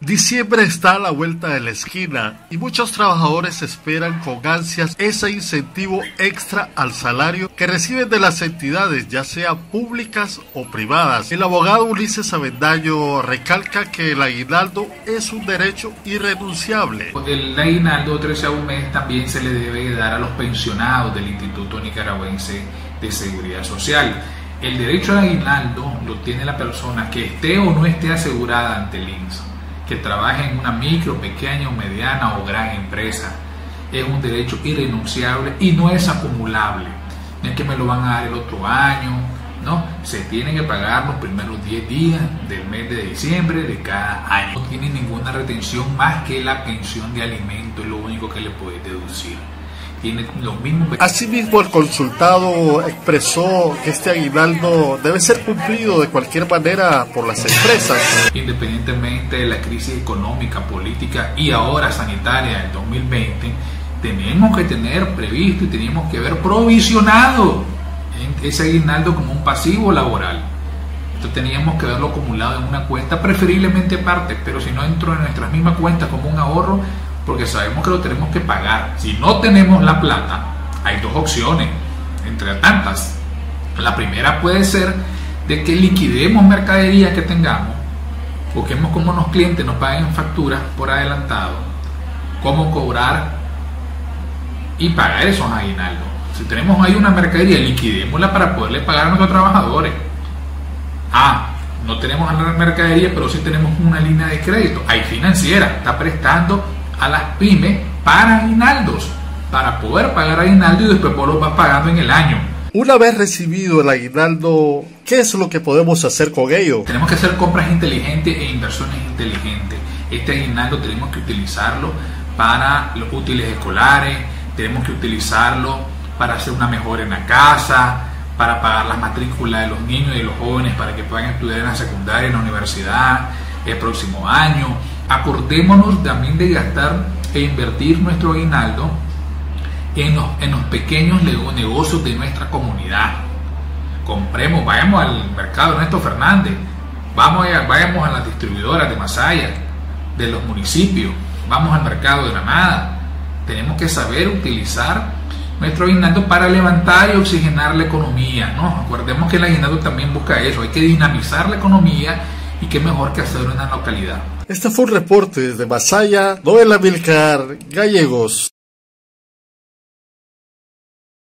Diciembre está a la vuelta de la esquina y muchos trabajadores esperan con ansias ese incentivo extra al salario que reciben de las entidades, ya sea públicas o privadas. El abogado Ulises Avendaño recalca que el aguinaldo es un derecho irrenunciable. El aguinaldo 13 a un mes también se le debe dar a los pensionados del Instituto Nicaragüense de Seguridad Social. El derecho al aguinaldo lo tiene la persona que esté o no esté asegurada ante el INSS que trabaje en una micro, pequeña o mediana o gran empresa. Es un derecho irrenunciable y no es acumulable. No es que me lo van a dar el otro año, no, se tiene que pagar los primeros 10 días del mes de diciembre de cada año. No tiene ninguna retención más que la pensión de alimento, es lo único que le puede deducir tiene los mismos. Asimismo, el consultado expresó que este aguinaldo debe ser cumplido de cualquier manera por las empresas. Independientemente de la crisis económica, política y ahora sanitaria del 2020, tenemos que tener previsto y tenemos que haber provisionado ese aguinaldo como un pasivo laboral. Entonces teníamos que haberlo acumulado en una cuenta, preferiblemente parte, pero si no entró en nuestras mismas cuentas como un ahorro, porque sabemos que lo tenemos que pagar. Si no tenemos la plata, hay dos opciones, entre tantas. La primera puede ser de que liquidemos mercadería que tengamos, busquemos cómo los clientes nos paguen facturas por adelantado, cómo cobrar y pagar esos aguinaldos. Si tenemos ahí una mercadería, liquidémosla para poderle pagar a nuestros trabajadores. Ah, no tenemos la mercadería, pero sí tenemos una línea de crédito. Hay financiera, está prestando a las pymes para aguinaldos, para poder pagar aguinaldo y después vos lo vas pagando en el año. Una vez recibido el aguinaldo, ¿qué es lo que podemos hacer con ello? Tenemos que hacer compras inteligentes e inversiones inteligentes. Este aguinaldo tenemos que utilizarlo para los útiles escolares, tenemos que utilizarlo para hacer una mejora en la casa, para pagar las matrículas de los niños y de los jóvenes para que puedan estudiar en la secundaria, en la universidad el próximo año acordémonos también de gastar e invertir nuestro aguinaldo en los, pequeños negocios de nuestra comunidad. Compremos, vayamos al mercado Ernesto Fernández, vayamos a las distribuidoras de Masaya, de los municipios, vamos al mercado de Granada. Tenemos que saber utilizar nuestro aguinaldo para levantar y oxigenar la economía. ¿no? Acordemos que el aguinaldo también busca eso, hay que dinamizar la economía y qué mejor que hacerlo en la localidad. Este fue un reporte desde Masaya, Noel Amilcar Gallegos.